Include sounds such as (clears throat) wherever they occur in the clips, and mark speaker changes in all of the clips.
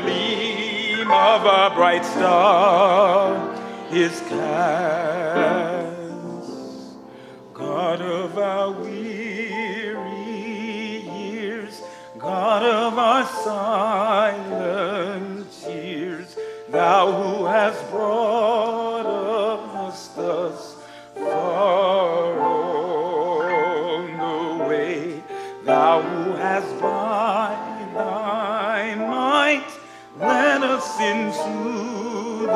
Speaker 1: gleam of a bright star is cast. God of our weary years, God of our silent tears, Thou who hast brought us thus far us into the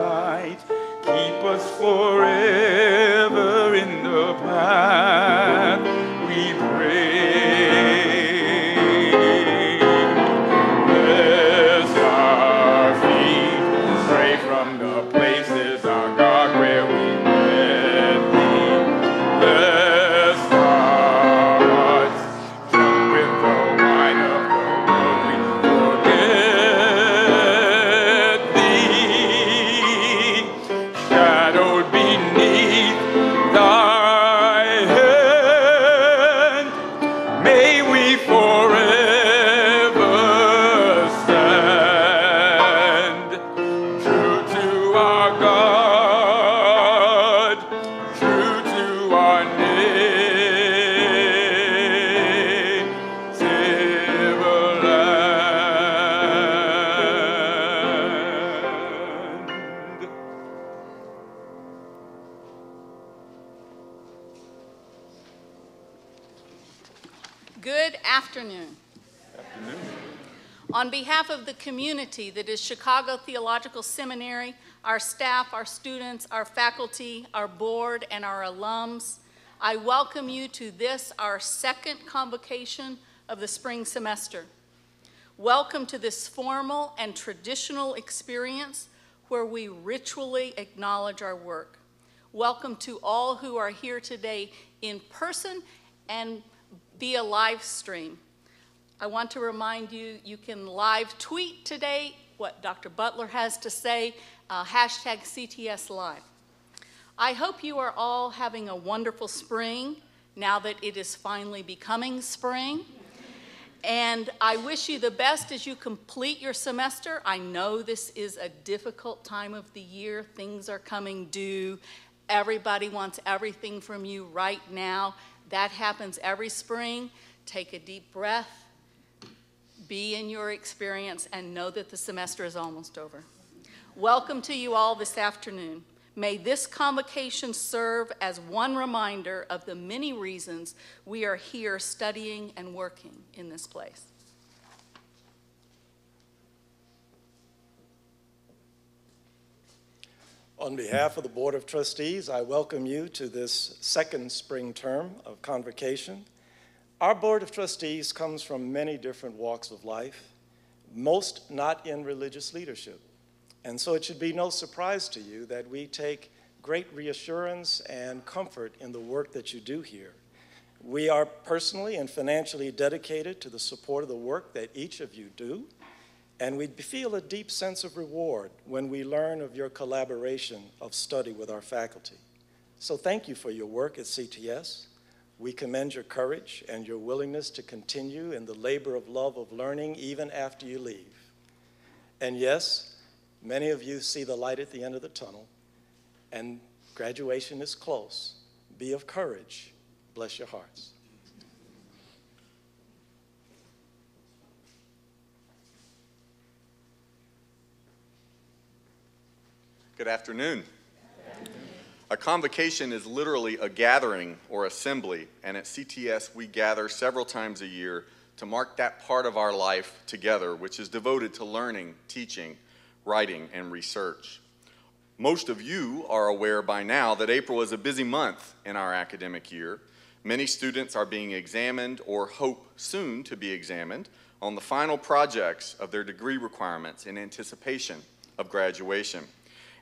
Speaker 1: light, keep us forever in the path
Speaker 2: community that is Chicago Theological Seminary, our staff, our students, our faculty, our board, and our alums, I welcome you to this, our second convocation of the spring semester. Welcome to this formal and traditional experience where we ritually acknowledge our work. Welcome to all who are here today in person and via live stream. I want to remind you, you can live tweet today what Dr. Butler has to say, uh, hashtag CTS Live. I hope you are all having a wonderful spring now that it is finally becoming spring. And I wish you the best as you complete your semester. I know this is a difficult time of the year. Things are coming due. Everybody wants everything from you right now. That happens every spring. Take a deep breath, be in your experience, and know that the semester is almost over. Welcome to you all this afternoon. May this convocation serve as one reminder of the many reasons we are here studying and working in this place.
Speaker 3: On behalf of the Board of Trustees, I welcome you to this second spring term of convocation. Our Board of Trustees comes from many different walks of life, most not in religious leadership. And so it should be no surprise to you that we take great reassurance and comfort in the work that you do here. We are personally and financially dedicated to the support of the work that each of you do, and we feel a deep sense of reward when we learn of your collaboration of study with our faculty. So thank you for your work at CTS. We commend your courage and your willingness to continue in the labor of love of learning even after you leave. And yes, many of you see the light at the end of the tunnel, and graduation is close. Be of courage. Bless your hearts.
Speaker 4: Good afternoon. A convocation is literally a gathering or assembly, and at CTS we gather several times a year to mark that part of our life together, which is devoted to learning, teaching, writing, and research. Most of you are aware by now that April is a busy month in our academic year. Many students are being examined or hope soon to be examined on the final projects of their degree requirements in anticipation of graduation.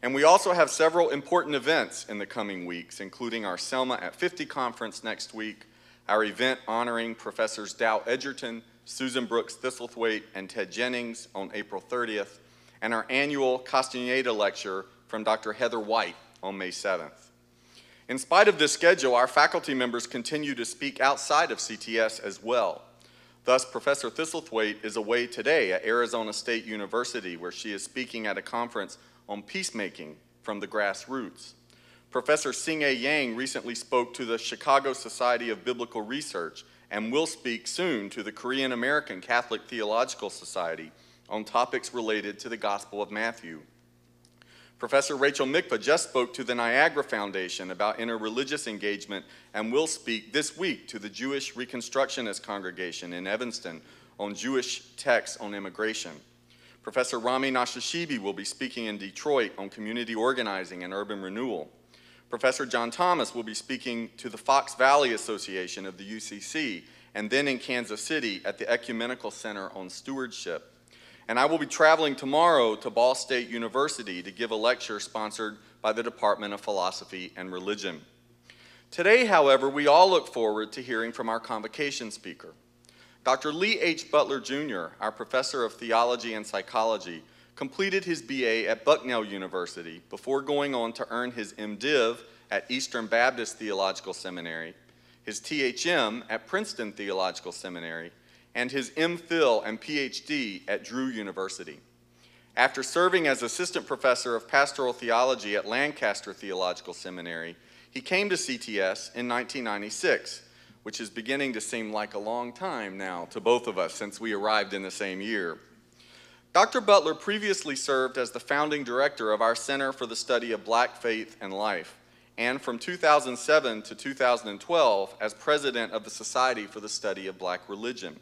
Speaker 4: And we also have several important events in the coming weeks, including our Selma at 50 conference next week, our event honoring Professors Dow Edgerton, Susan Brooks Thistlethwaite, and Ted Jennings on April 30th, and our annual Castaneda Lecture from Dr. Heather White on May 7th. In spite of this schedule, our faculty members continue to speak outside of CTS as well. Thus, Professor Thistlethwaite is away today at Arizona State University, where she is speaking at a conference on peacemaking from the grassroots. Professor Seung Ai Yang recently spoke to the Chicago Society of Biblical Research and will speak soon to the Korean American Catholic Theological Society on topics related to the Gospel of Matthew. Professor Rachel Mikva just spoke to the Niagara Foundation about interreligious engagement and will speak this week to the Jewish Reconstructionist Congregation in Evanston on Jewish texts on immigration. Professor Rami Nashashibi will be speaking in Detroit on community organizing and urban renewal. Professor John Thomas will be speaking to the Fox Valley Association of the UCC and then in Kansas City at the Ecumenical Center on Stewardship. And I will be traveling tomorrow to Ball State University to give a lecture sponsored by the Department of Philosophy and Religion. Today, however, we all look forward to hearing from our convocation speaker. Dr. Lee H. Butler Jr., our professor of theology and psychology, completed his BA at Bucknell University before going on to earn his MDiv at Eastern Baptist Theological Seminary, his THM at Princeton Theological Seminary, and his MPhil and PhD at Drew University. After serving as assistant professor of pastoral theology at Lancaster Theological Seminary, he came to CTS in 1996 which is beginning to seem like a long time now to both of us since we arrived in the same year. Dr. Butler previously served as the founding director of our Center for the Study of Black Faith and Life, and from 2007 to 2012 as president of the Society for the Study of Black Religion.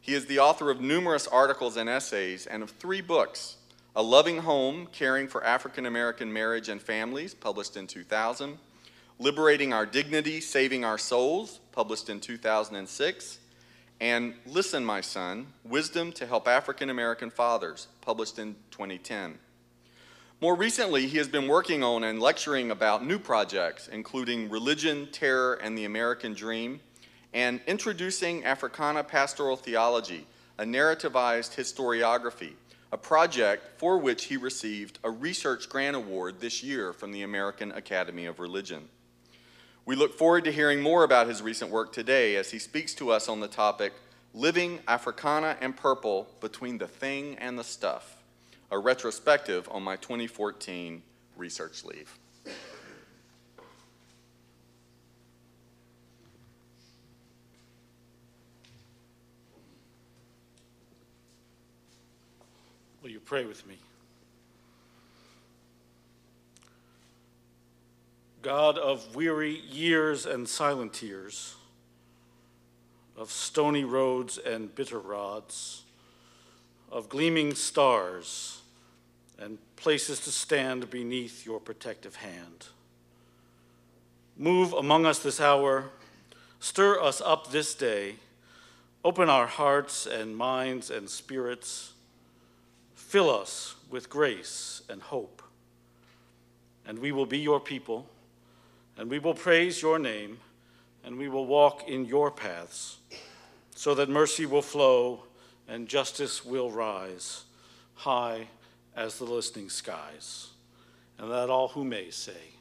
Speaker 4: He is the author of numerous articles and essays and of three books A Loving Home Caring for African American Marriage and Families, published in 2000, Liberating Our Dignity, Saving Our Souls, published in 2006, and Listen, My Son Wisdom to Help African American Fathers, published in 2010. More recently, he has been working on and lecturing about new projects, including Religion, Terror, and the American Dream, and Introducing Africana Pastoral Theology, a narrativized historiography, a project for which he received a research grant award this year from the American Academy of Religion. We look forward to hearing more about his recent work today as he speaks to us on the topic Living Africana and Purple Between the Thing and the Stuff, a retrospective on my 2014 research leave.
Speaker 5: Will you pray with me?
Speaker 1: God of weary years and silent tears, of stony roads and bitter rods, of gleaming stars and places to stand beneath your protective hand. Move among us this hour, stir us up this day, open our hearts and minds and spirits, fill us with grace and hope. And we will be your people, and we will praise your name, and we will walk in your paths, so that mercy will flow and justice will rise high as the listening skies. And that all who may say,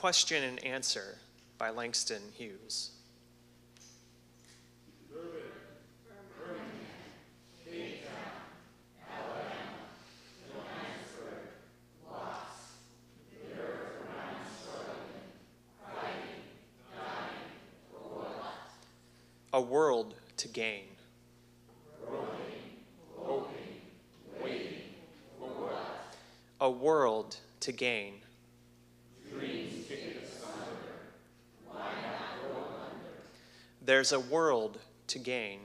Speaker 6: Question and Answer by Langston Hughes. A world to gain. A world to gain. There's a world to gain.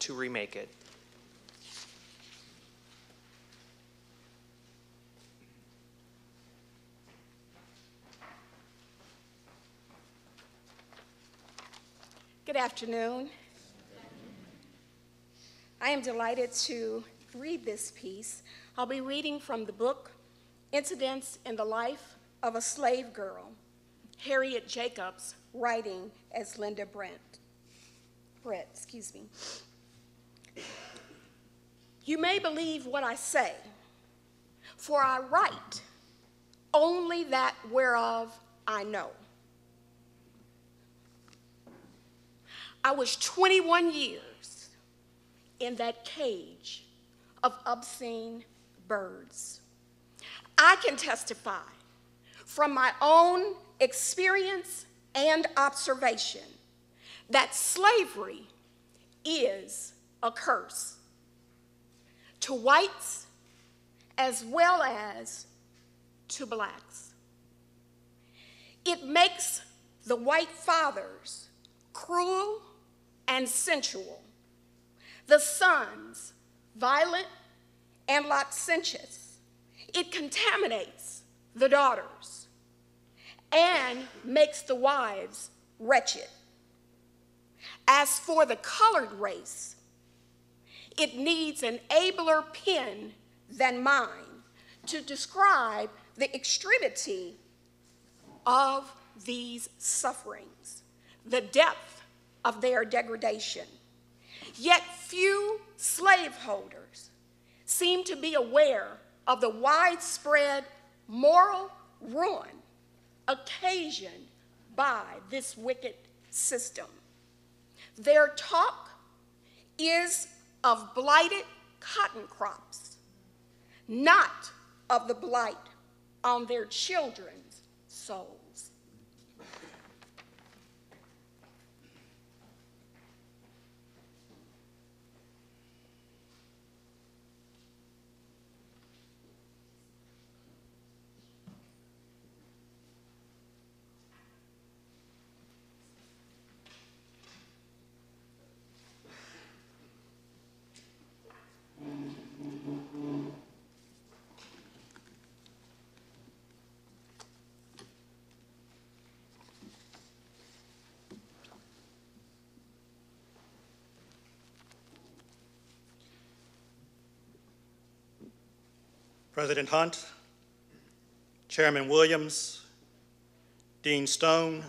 Speaker 6: to remake it.
Speaker 7: Good afternoon. I am delighted to read this piece. I'll be reading from the book Incidents in the Life of a Slave Girl, Harriet Jacobs, writing as Linda Brent. Brett, excuse me. You may believe what I say, for I write only that whereof I know. I was 21 years in that cage of obscene birds. I can testify from my own experience and observation that slavery is a curse to whites as well as to blacks. It makes the white fathers cruel and sensual, the sons violent and licentious. It contaminates the daughters and makes the wives wretched. As for the colored race, it needs an abler pen than mine to describe the extremity of these sufferings, the depth of their degradation. Yet few slaveholders seem to be aware of the widespread moral ruin occasioned by this wicked system. Their talk is of blighted cotton crops, not of the blight on their children's souls.
Speaker 8: President Hunt, Chairman Williams, Dean Stone,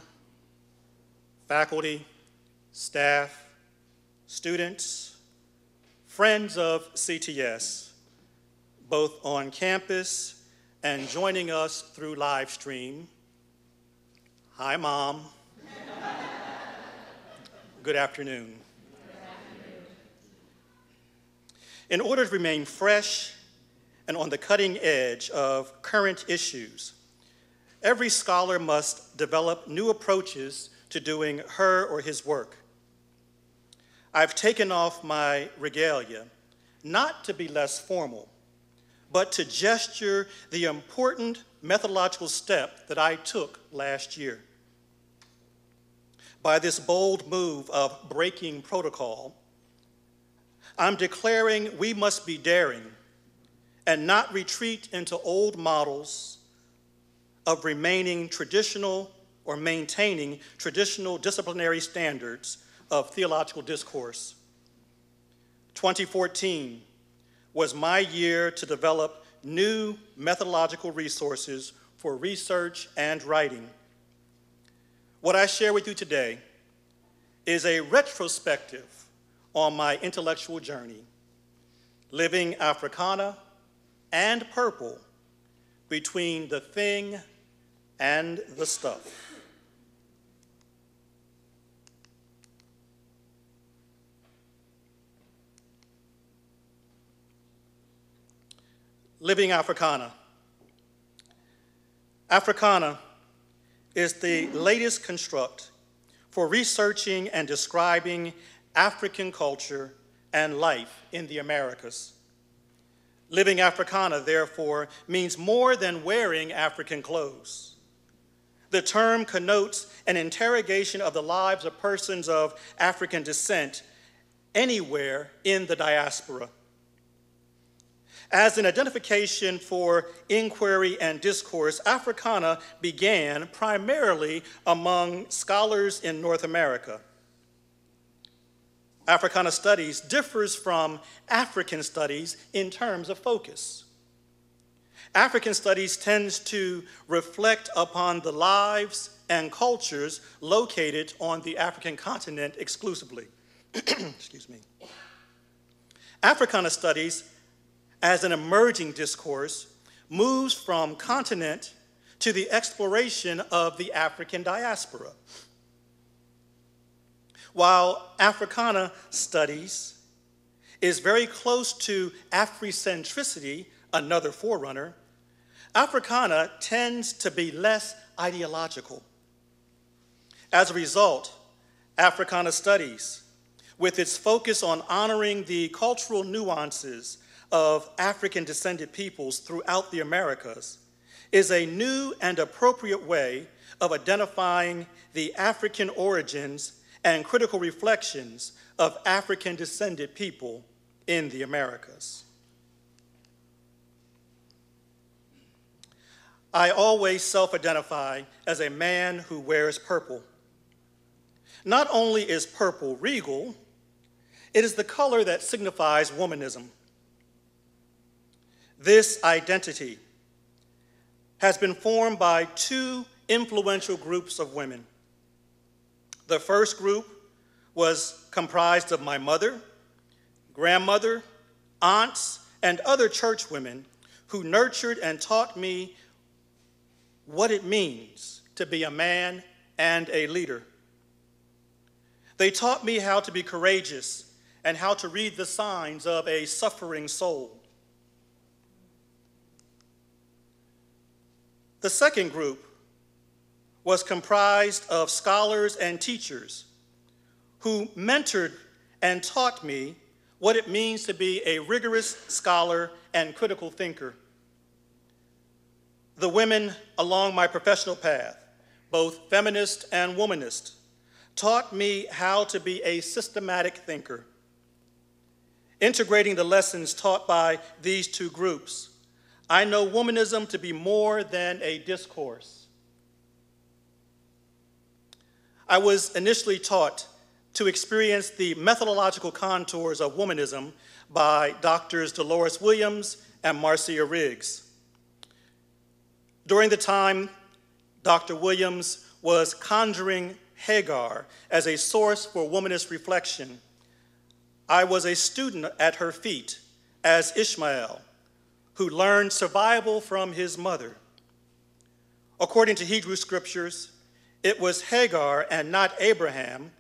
Speaker 8: faculty, staff, students, friends of CTS, both on campus and joining us through live stream. Hi, Mom. Good afternoon. In order to remain fresh and on the cutting edge of current issues. Every scholar must develop new approaches to doing her or his work. I've taken off my regalia, not to be less formal, but to gesture the important methodological step that I took last year. By this bold move of breaking protocol, I'm declaring we must be daring and not retreat into old models of remaining traditional or maintaining traditional disciplinary standards of theological discourse. 2014 was my year to develop new methodological resources for research and writing. What I share with you today is a retrospective on my intellectual journey, living Africana and purple between the thing and the stuff. Living Africana. Africana is the latest construct for researching and describing African culture and life in the Americas. Living Africana, therefore, means more than wearing African clothes. The term connotes an interrogation of the lives of persons of African descent anywhere in the diaspora. As an identification for inquiry and discourse, Africana began primarily among scholars in North America. Africana studies differs from African studies in terms of focus. African studies tends to reflect upon the lives and cultures located on the African continent exclusively. (clears throat) Excuse me. Africana studies, as an emerging discourse, moves from continent to the exploration of the African diaspora. While Africana studies is very close to Afrocentricity, another forerunner, Africana tends to be less ideological. As a result, Africana studies, with its focus on honoring the cultural nuances of African descended peoples throughout the Americas, is a new and appropriate way of identifying the African origins and critical reflections of African descended people in the Americas. I always self identify as a man who wears purple. Not only is purple regal, it is the color that signifies womanism. This identity has been formed by two influential groups of women. The first group was comprised of my mother, grandmother, aunts, and other church women who nurtured and taught me what it means to be a man and a leader. They taught me how to be courageous and how to read the signs of a suffering soul. The second group was comprised of scholars and teachers who mentored and taught me what it means to be a rigorous scholar and critical thinker. The women along my professional path, both feminist and womanist, taught me how to be a systematic thinker. Integrating the lessons taught by these two groups, I know womanism to be more than a discourse. I was initially taught to experience the methodological contours of womanism by doctors Dolores Williams and Marcia Riggs. During the time Dr. Williams was conjuring Hagar as a source for womanist reflection, I was a student at her feet as Ishmael, who learned survival from his mother. According to Hebrew scriptures, it was Hagar and not Abraham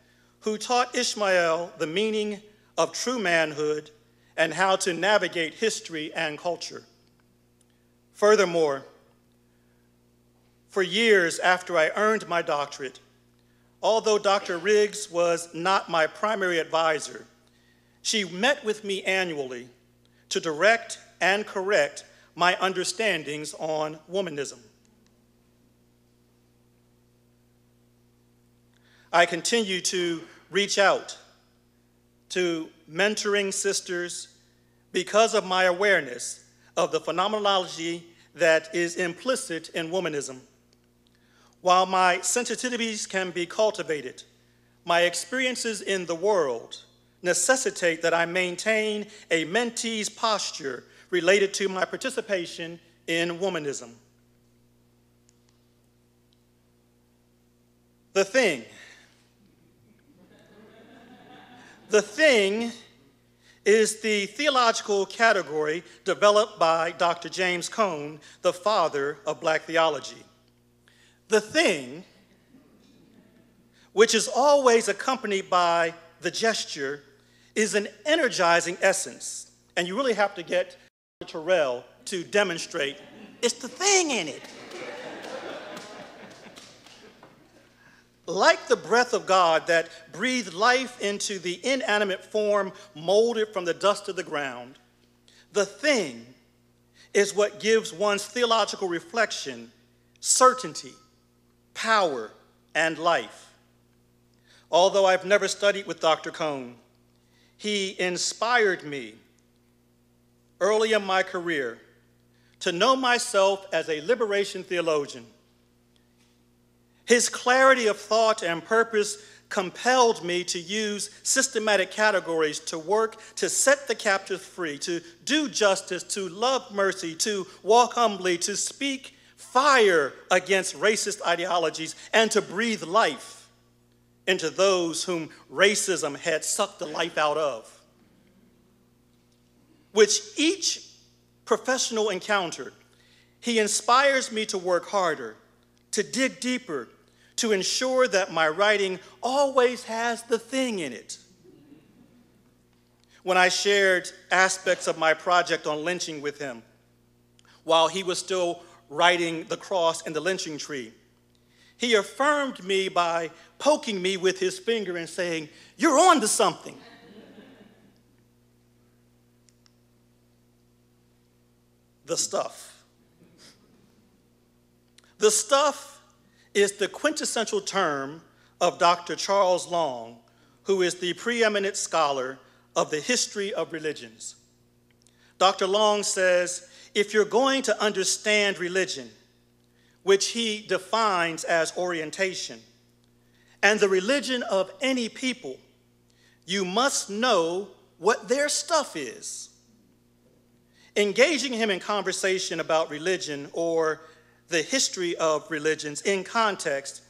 Speaker 8: who taught Ishmael the meaning of true manhood and how to navigate history and culture. Furthermore, for years after I earned my doctorate, although Dr. Riggs was not my primary advisor, she met with me annually to direct and correct my understandings on womanism. I continue to reach out to mentoring sisters because of my awareness of the phenomenology that is implicit in womanism. While my sensitivities can be cultivated, my experiences in the world necessitate that I maintain a mentee's posture related to my participation in womanism. The thing The thing is the theological category developed by Dr. James Cone, the father of black theology. The thing, which is always accompanied by the gesture, is an energizing essence. And you really have to get Terrell to demonstrate it's the thing in it. Like the breath of God that breathed life into the inanimate form molded from the dust of the ground, the thing is what gives one's theological reflection certainty, power, and life. Although I've never studied with Dr. Cone, he inspired me early in my career to know myself as a liberation theologian. His clarity of thought and purpose compelled me to use systematic categories to work to set the captive free, to do justice, to love mercy, to walk humbly, to speak fire against racist ideologies, and to breathe life into those whom racism had sucked the life out of. Which each professional encountered, he inspires me to work harder, to dig deeper, to ensure that my writing always has the thing in it. When I shared aspects of my project on lynching with him, while he was still writing the cross and the lynching tree, he affirmed me by poking me with his finger and saying, You're on to something. the stuff. The stuff is the quintessential term of Dr. Charles Long, who is the preeminent scholar of the history of religions. Dr. Long says if you're going to understand religion, which he defines as orientation, and the religion of any people, you must know what their stuff is. Engaging him in conversation about religion or the history of religions in context,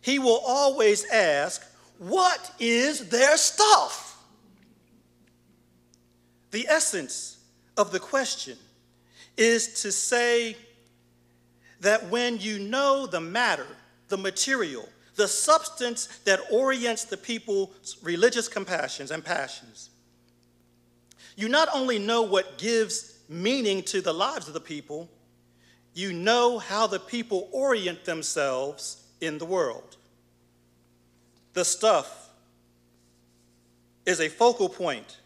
Speaker 8: he will always ask, What is their stuff? The essence of the question is to say that when you know the matter, the material, the substance that orients the people's religious compassions and passions, you not only know what gives meaning to the lives of the people, you know how the people orient themselves in the world. The stuff is a focal point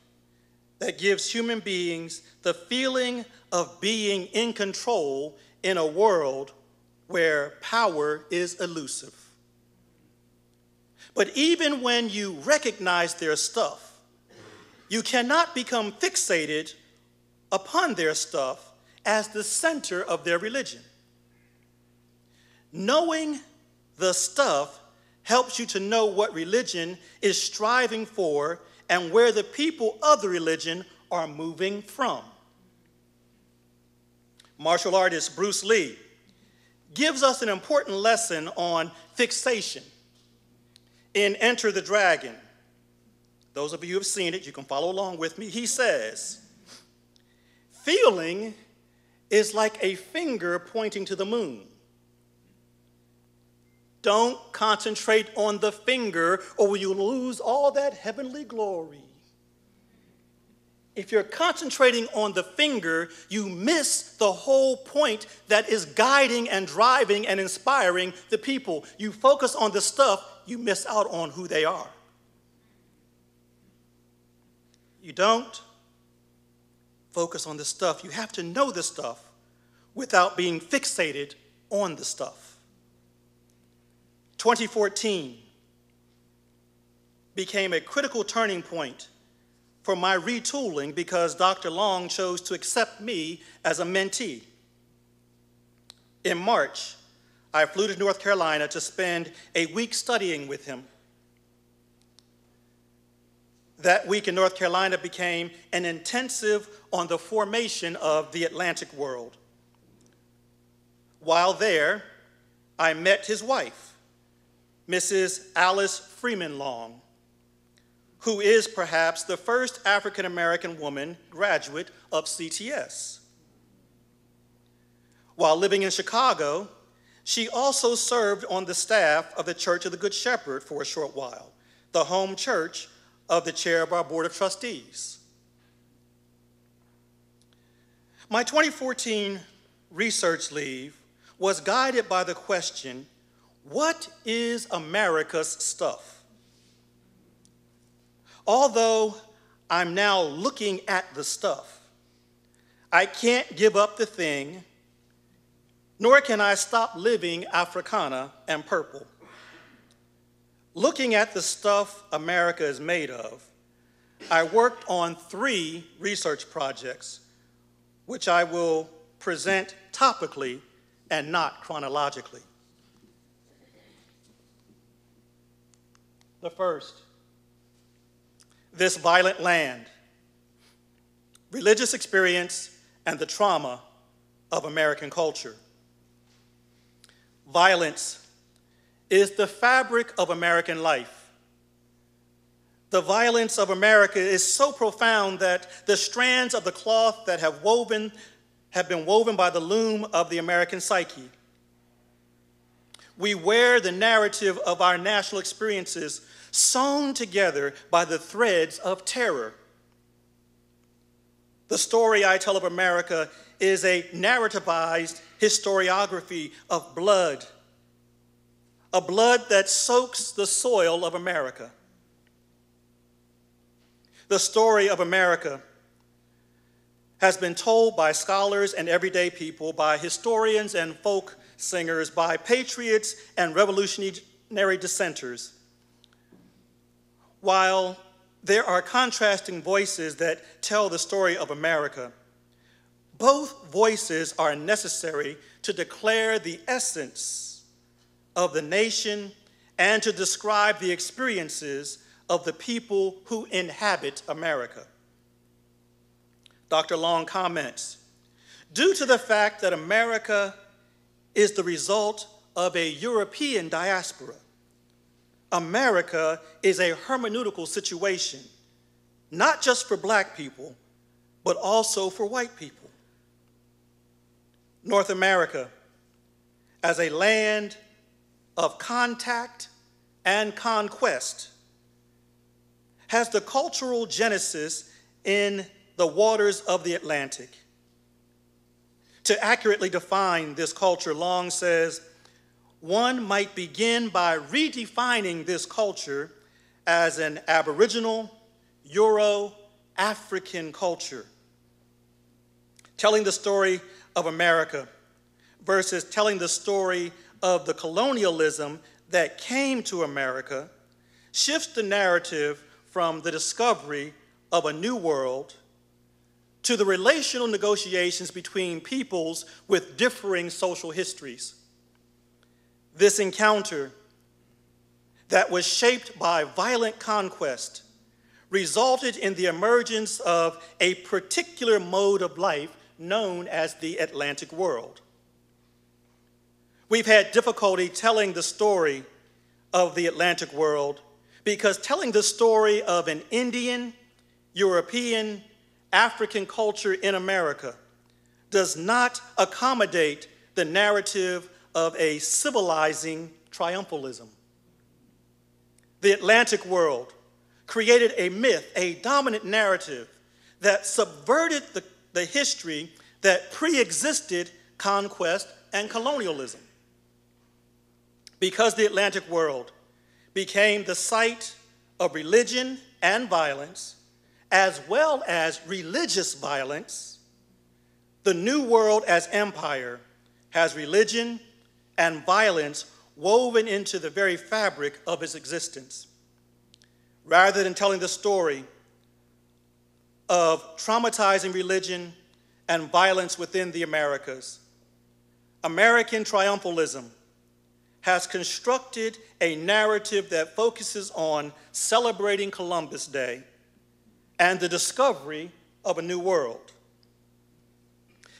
Speaker 8: that gives human beings the feeling of being in control in a world where power is elusive. But even when you recognize their stuff, you cannot become fixated upon their stuff as the center of their religion. Knowing the stuff helps you to know what religion is striving for and where the people of the religion are moving from. Martial artist Bruce Lee gives us an important lesson on fixation in Enter the Dragon. Those of you who have seen it, you can follow along with me. He says, Feeling is like a finger pointing to the moon. Don't concentrate on the finger or you'll lose all that heavenly glory. If you're concentrating on the finger, you miss the whole point that is guiding and driving and inspiring the people. You focus on the stuff, you miss out on who they are. You don't focus on the stuff. You have to know the stuff without being fixated on the stuff. 2014 became a critical turning point for my retooling because Dr. Long chose to accept me as a mentee. In March, I flew to North Carolina to spend a week studying with him. That week in North Carolina became an intensive on the formation of the Atlantic world. While there, I met his wife, Mrs. Alice Freeman Long, who is perhaps the first African American woman graduate of CTS. While living in Chicago, she also served on the staff of the Church of the Good Shepherd for a short while, the home church of the chair of our Board of Trustees. My 2014 research leave was guided by the question what is America's stuff? Although I'm now looking at the stuff, I can't give up the thing, nor can I stop living Africana and purple. Looking at the stuff America is made of, I worked on three research projects, which I will present topically and not chronologically. The first, this violent land, religious experience and the trauma of American culture. Violence is the fabric of American life. The violence of America is so profound that the strands of the cloth that have woven have been woven by the loom of the American psyche. We wear the narrative of our national experiences sewn together by the threads of terror. The story I tell of America is a narrativized historiography of blood, a blood that soaks the soil of America. The story of America has been told by scholars and everyday people, by historians and folk singers, by patriots and revolutionary dissenters. While there are contrasting voices that tell the story of America, both voices are necessary to declare the essence of the nation and to describe the experiences of the people who inhabit America. Dr. Long comments Due to the fact that America is the result of a European diaspora, America is a hermeneutical situation, not just for black people, but also for white people. North America, as a land of contact and conquest, has the cultural genesis in the waters of the Atlantic. To accurately define this culture, Long says, one might begin by redefining this culture as an Aboriginal, Euro, African culture, telling the story of America versus telling the story of the colonialism that came to America shifts the narrative from the discovery of a new world to the relational negotiations between peoples with differing social histories. This encounter that was shaped by violent conquest resulted in the emergence of a particular mode of life known as the Atlantic world. We've had difficulty telling the story of the Atlantic world because telling the story of an Indian, European, African culture in America does not accommodate the narrative of a civilizing triumphalism. The Atlantic world created a myth, a dominant narrative that subverted the, the history that pre existed conquest and colonialism. Because the Atlantic world became the site of religion and violence, as well as religious violence, the New World as empire has religion and violence woven into the very fabric of its existence. Rather than telling the story of traumatizing religion and violence within the Americas, American triumphalism has constructed a narrative that focuses on celebrating Columbus Day and the discovery of a new world.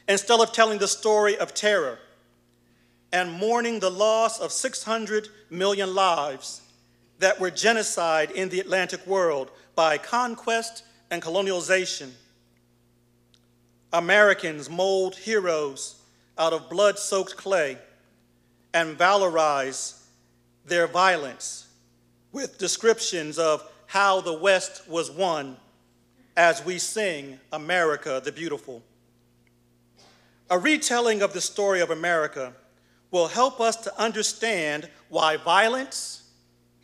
Speaker 8: Instead of telling the story of terror and mourning the loss of 600 million lives that were genocide in the Atlantic world by conquest and colonialization, Americans mold heroes out of blood soaked clay and valorize their violence with descriptions of how the West was won as we sing America the Beautiful. A retelling of the story of America will help us to understand why violence,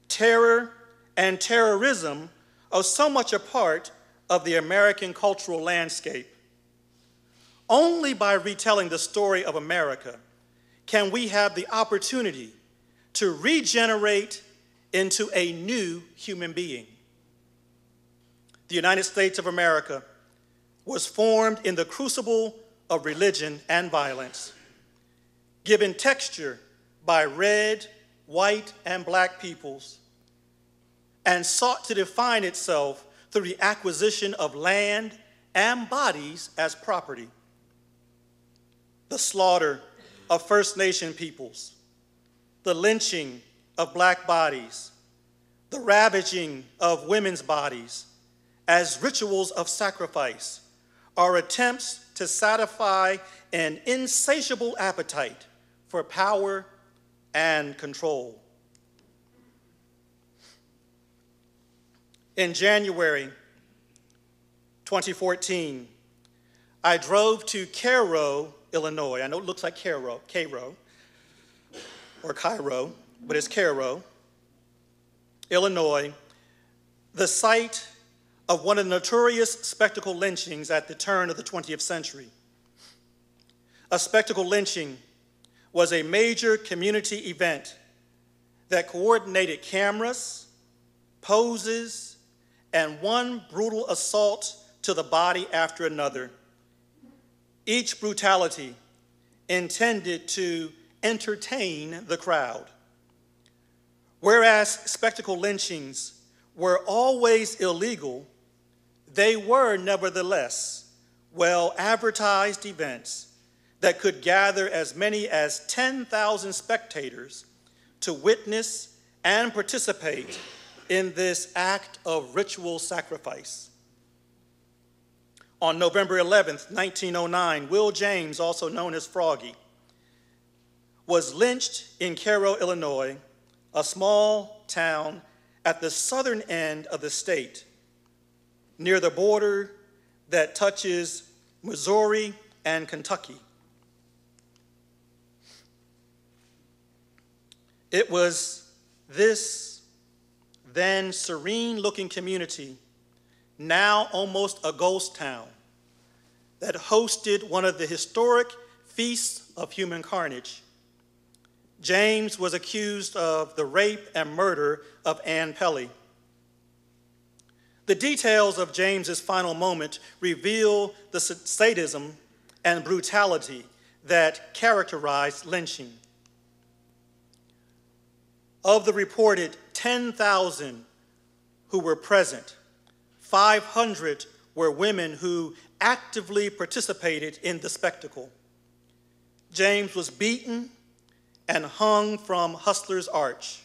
Speaker 8: terror, and terrorism are so much a part of the American cultural landscape. Only by retelling the story of America can we have the opportunity to regenerate into a new human being. the United States of America, was formed in the crucible of religion and violence, given texture by red, white, and black peoples, and sought to define itself through the acquisition of land and bodies as property. The slaughter of First Nation peoples, the lynching of black bodies, the ravaging of women's bodies as rituals of sacrifice are attempts to satisfy an insatiable appetite for power and control. In January 2014, I drove to Cairo, Illinois. I know it looks like Cairo, Cairo, or Cairo, but it's Cairo, Illinois, the site of one of the notorious spectacle lynchings at the turn of the 20th century. A spectacle lynching was a major community event that coordinated cameras, poses, and one brutal assault to the body after another. Each brutality intended to entertain the crowd. Whereas spectacle lynchings were always illegal, they were nevertheless well advertised events that could gather as many as 10,000 spectators to witness and participate in this act of ritual sacrifice. On November 11th, 1909, Will James, also known as Froggy, was lynched in Cairo, Illinois, a small town at the southern end of the state, near the border that touches Missouri and Kentucky. It was this then serene looking community, now almost a ghost town, that hosted one of the historic feasts of human carnage. James was accused of the rape and murder of Ann Pelley. The details of James's final moment reveal the sadism and brutality that characterized lynching. Of the reported 10,000 who were present, 500 were women who actively participated in the spectacle. James was beaten and hung from Hustler's Arch.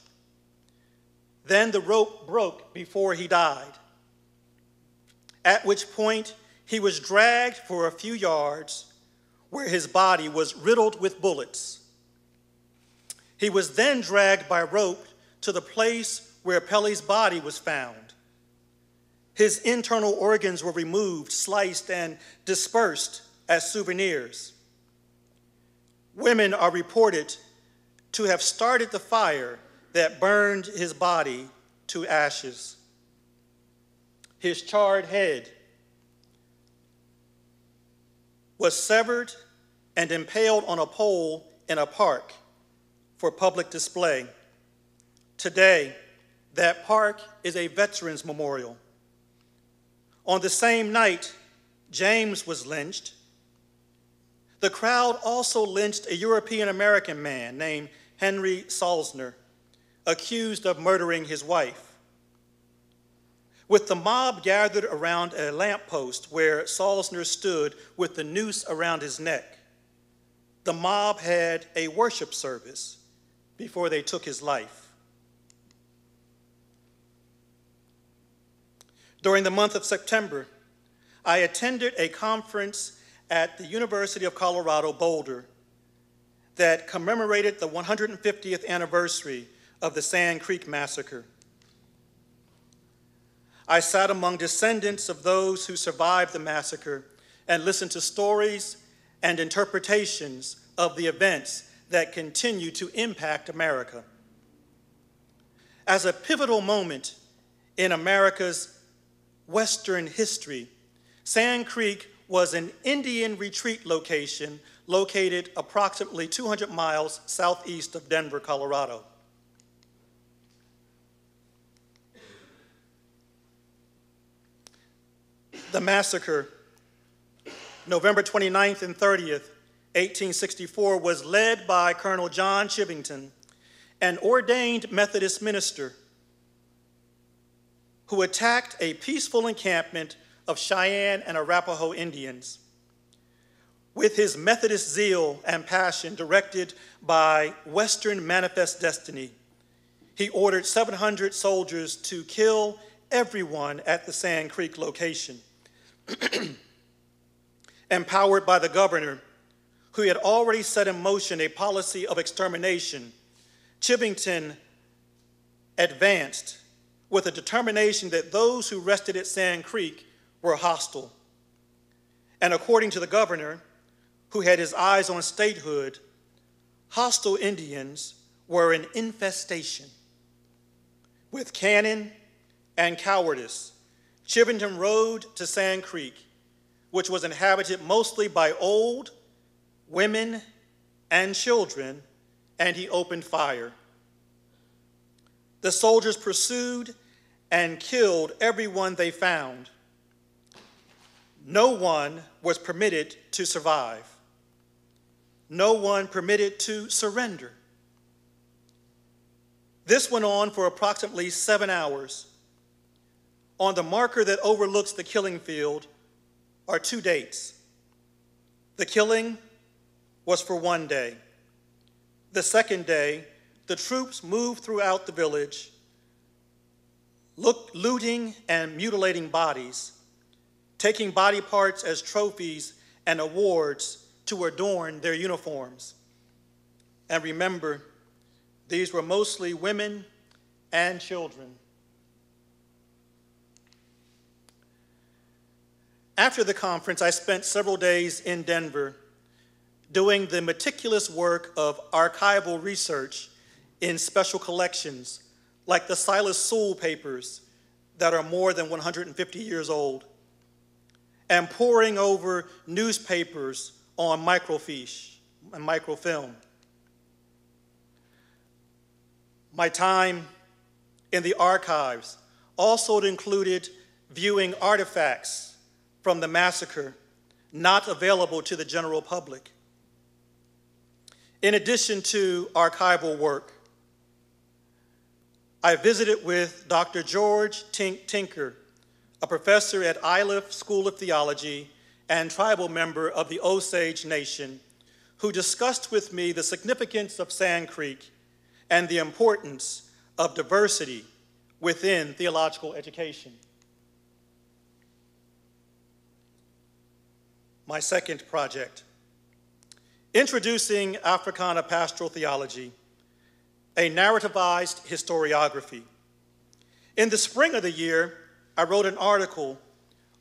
Speaker 8: Then the rope broke before he died, at which point he was dragged for a few yards where his body was riddled with bullets. He was then dragged by rope to the place where Pelley's body was found. His internal organs were removed, sliced, and dispersed as souvenirs. Women are reported to have started the fire that burned his body to ashes. His charred head was severed and impaled on a pole in a park for public display. Today, that park is a veterans memorial. On the same night, James was lynched. The crowd also lynched a European American man named Henry Salzner, accused of murdering his wife. With the mob gathered around a lamppost where Salzner stood with the noose around his neck, the mob had a worship service before they took his life. During the month of September, I attended a conference at the University of Colorado Boulder that commemorated the 150th anniversary of the Sand Creek Massacre. I sat among descendants of those who survived the massacre and listened to stories and interpretations of the events that continue to impact America. As a pivotal moment in America's Western history, Sand Creek was an Indian retreat location located approximately 200 miles southeast of Denver, Colorado. The massacre, November 29th and 30th, 1864, was led by Colonel John Chivington, an ordained Methodist minister who attacked a peaceful encampment of Cheyenne and Arapaho Indians. With his Methodist zeal and passion directed by Western Manifest Destiny, he ordered 700 soldiers to kill everyone at the Sand Creek location. (clears throat) Empowered by the governor, who had already set in motion a policy of extermination, Chivington advanced with a determination that those who rested at Sand Creek were hostile. And according to the governor, who had his eyes on statehood, hostile Indians were an infestation. With cannon and cowardice, Chivington rode to Sand Creek, which was inhabited mostly by old, women, and children, and he opened fire. The soldiers pursued and killed everyone they found. No one was permitted to survive. No one permitted to surrender. This went on for approximately seven hours. On the marker that overlooks the killing field are two dates. The killing was for one day. The second day, the troops moved throughout the village, look, looting and mutilating bodies, taking body parts as trophies and awards to adorn their uniforms. And remember, these were mostly women and children. After the conference, I spent several days in Denver doing the meticulous work of archival research in special collections like the Silas Soule papers that are more than 150 years old, and poring over newspapers on microfiche and microfilm. My time in the archives also included viewing artifacts from the massacre not available to the general public. In addition to archival work, I visited with Dr. George Tink Tinker, a professor at Iliff School of Theology and tribal member of the Osage Nation, who discussed with me the significance of Sand Creek and the importance of diversity within theological education. My second project, Introducing Africana Pastoral Theology a narrativized historiography. In the spring of the year, I wrote an article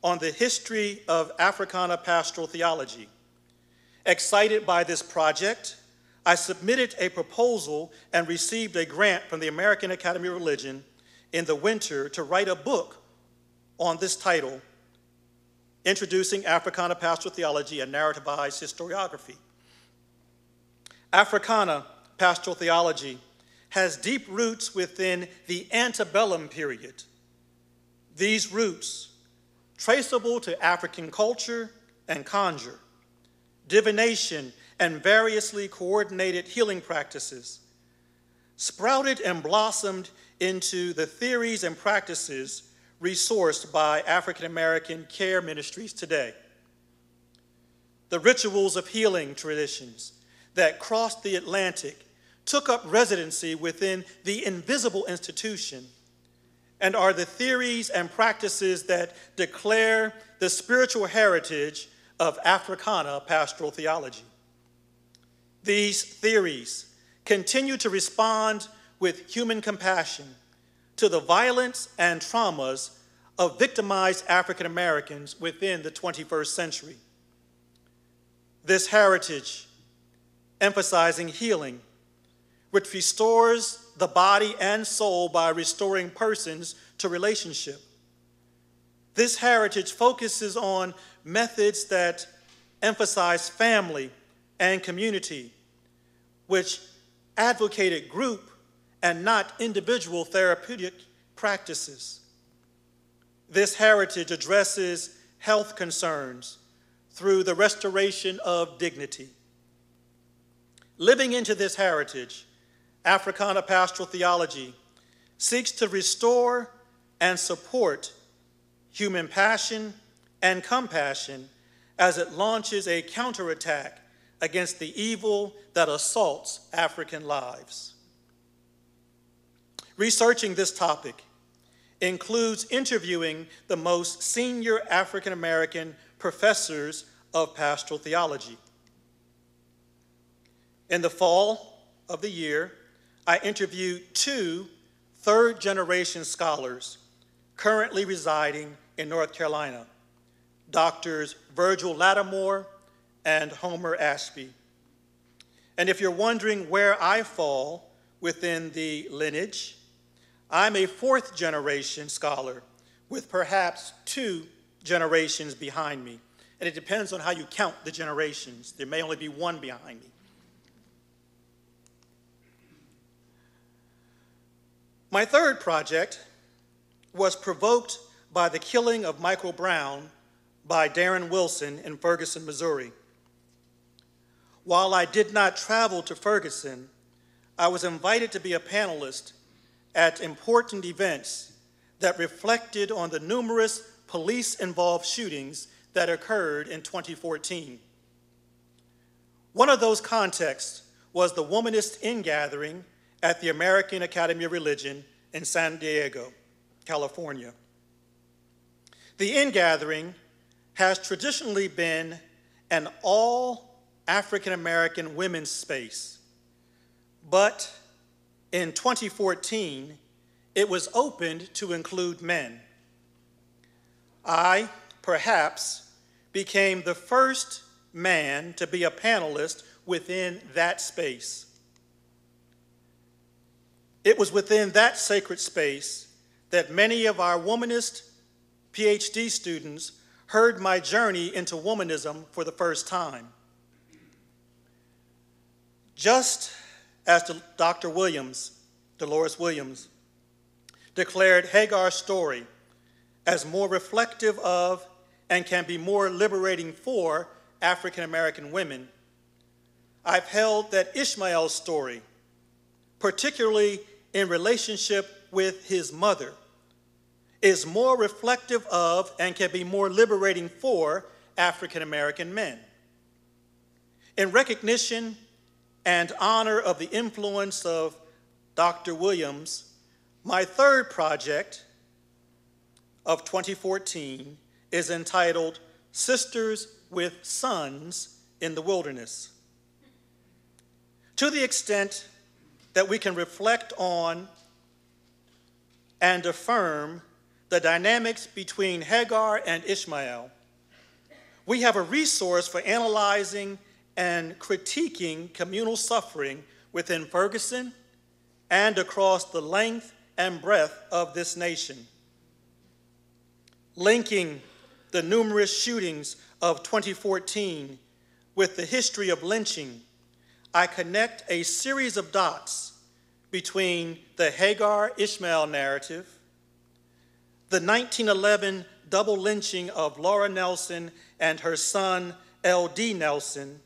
Speaker 8: on the history of Africana pastoral theology. Excited by this project, I submitted a proposal and received a grant from the American Academy of Religion in the winter to write a book on this title, Introducing Africana Pastoral Theology and Narrativized Historiography. Africana pastoral theology has deep roots within the antebellum period. These roots, traceable to African culture and conjure, divination, and variously coordinated healing practices, sprouted and blossomed into the theories and practices resourced by African American care ministries today. The rituals of healing traditions that crossed the Atlantic took up residency within the invisible institution and are the theories and practices that declare the spiritual heritage of Africana pastoral theology. These theories continue to respond with human compassion to the violence and traumas of victimized African Americans within the 21st century. This heritage, emphasizing healing, which restores the body and soul by restoring persons to relationship. This heritage focuses on methods that emphasize family and community, which advocated group and not individual therapeutic practices. This heritage addresses health concerns through the restoration of dignity. Living into this heritage, Africana pastoral theology seeks to restore and support human passion and compassion as it launches a counterattack against the evil that assaults African lives. Researching this topic includes interviewing the most senior African American professors of pastoral theology. In the fall of the year, I interviewed two third generation scholars currently residing in North Carolina, Doctors Vergel Lattimore and Homer Ashby. And if you're wondering where I fall within the lineage, I'm a fourth generation scholar with perhaps two generations behind me. And it depends on how you count the generations. There may only be one behind me. My third project was provoked by the killing of Michael Brown by Darren Wilson in Ferguson, Missouri. While I did not travel to Ferguson, I was invited to be a panelist at important events that reflected on the numerous police involved shootings that occurred in 2014. One of those contexts was the Womanist Ingathering at the American Academy of Religion in San Diego, California. The ingathering has traditionally been an all African American women's space, but in 2014, it was opened to include men. I, perhaps, became the first man to be a panelist within that space. It was within that sacred space that many of our womanist PhD students heard my journey into womanism for the first time. Just as Dr. Williams, Dolores Williams, declared Hagar's story as more reflective of and can be more liberating for African American women, I've held that Ishmael's story, particularly in relationship with his mother is more reflective of and can be more liberating for African American men. In recognition and honor of the influence of Dr. Williams, my third project of 2014 is entitled Sisters with Sons in the Wilderness. To the extent that we can reflect on and affirm the dynamics between Hagar and Ishmael, we have a resource for analyzing and critiquing communal suffering within Ferguson and across the length and breadth of this nation. Linking the numerous shootings of 2014 with the history of lynching I connect a series of dots between the Hagar Ishmael narrative, the 1911 double lynching of Laura Nelson and her son L.D. Nelson,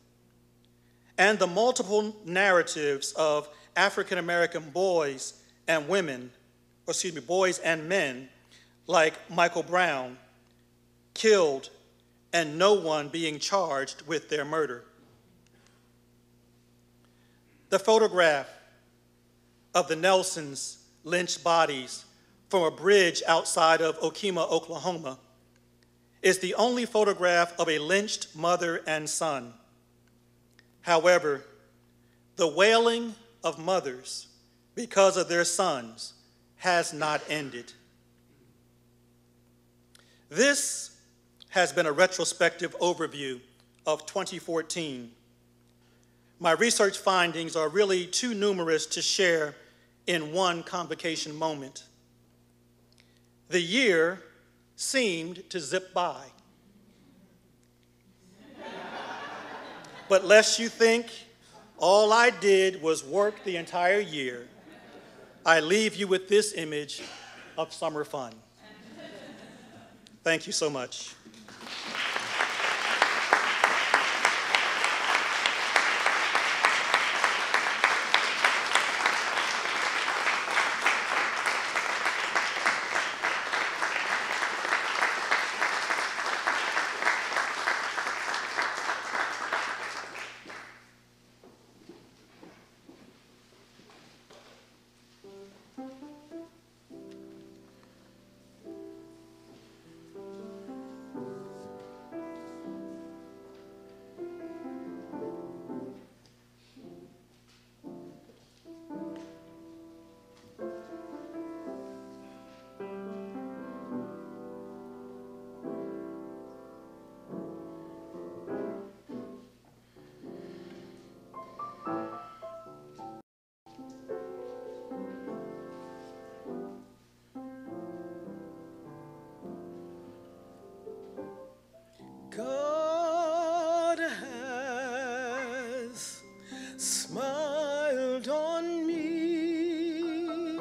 Speaker 8: and the multiple narratives of African American boys and women, or excuse me, boys and men, like Michael Brown, killed and no one being charged with their murder. The photograph of the Nelsons lynched bodies from a bridge outside of Okemah, Oklahoma, is the only photograph of a lynched mother and son. However, the wailing of mothers because of their sons has not ended. This has been a retrospective overview of 2014 my research findings are really too numerous to share in one convocation moment. The year seemed to zip by. but lest you think all I did was work the entire year, I leave you with this image of summer fun. Thank you so much.
Speaker 9: God has smiled on me.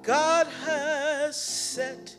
Speaker 9: God has set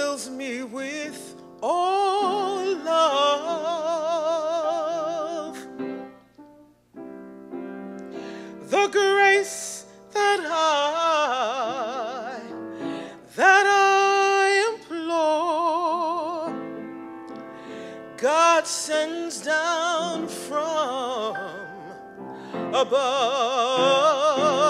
Speaker 9: fills me with all love. The grace that I that I implore God sends down from above.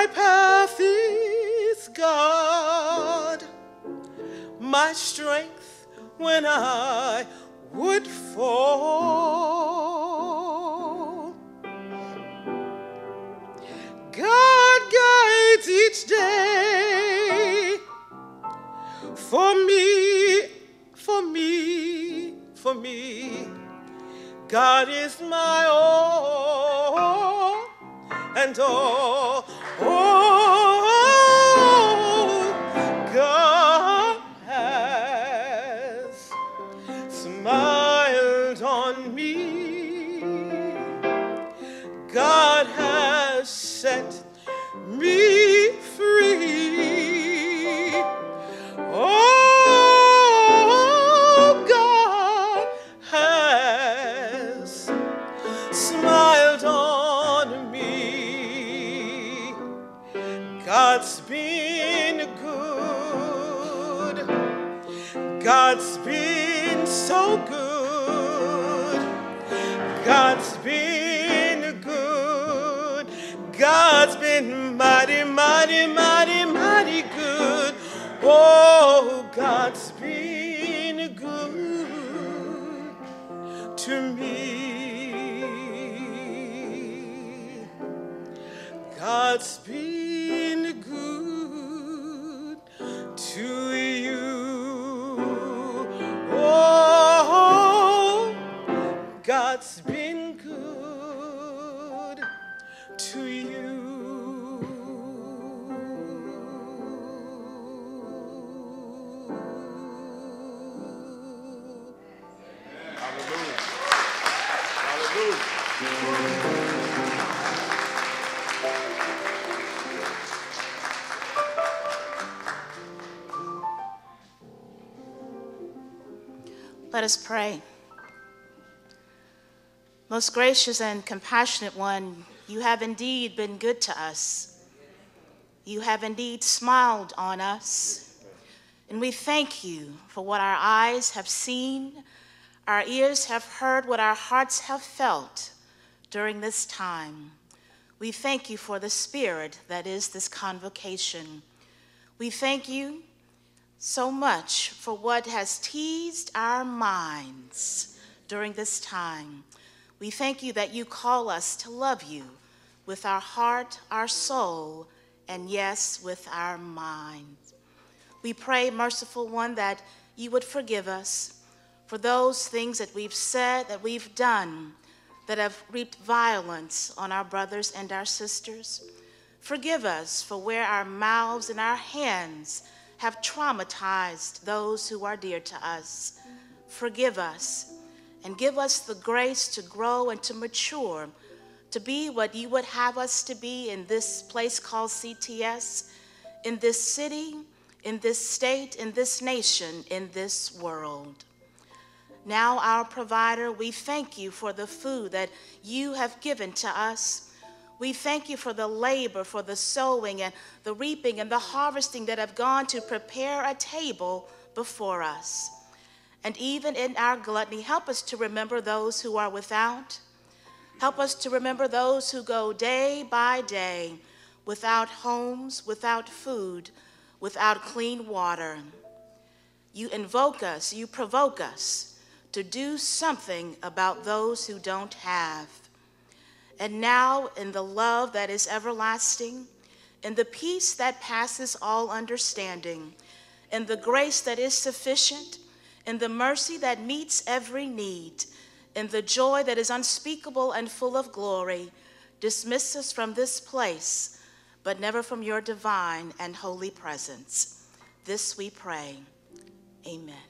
Speaker 9: My path is God, my strength when I would fall. God guides each day for me, for me, for me. God is my all and all.
Speaker 10: Let us pray. Most gracious and compassionate one, you have indeed been good to us. You have indeed smiled on us. And we thank you for what our eyes have seen, our ears have heard, what our hearts have felt during this time. We thank you for the spirit that is this convocation. We thank you so much for what has teased our minds during this time. We thank you that you call us to love you with our heart, our soul, and yes, with our mind. We pray, merciful one, that you would forgive us for those things that we've said, that we've done, that have reaped violence on our brothers and our sisters. Forgive us for where our mouths and our hands have traumatized those who are dear to us. Forgive us and give us the grace to grow and to mature, to be what you would have us to be in this place called CTS, in this city, in this state, in this nation, in this world. Now, our provider, we thank you for the food that you have given to us. We thank you for the labor, for the sowing and the reaping and the harvesting that have gone to prepare a table before us. And even in our gluttony, help us to remember those who are without. Help us to remember those who go day by day without homes, without food, without clean water. You invoke us, you provoke us to do something about those who don't have. And now, in the love that is everlasting, in the peace that passes all understanding, in the grace that is sufficient, in the mercy that meets every need, in the joy that is unspeakable and full of glory, dismiss us from this place but never from your divine and holy presence. This we pray. Amen.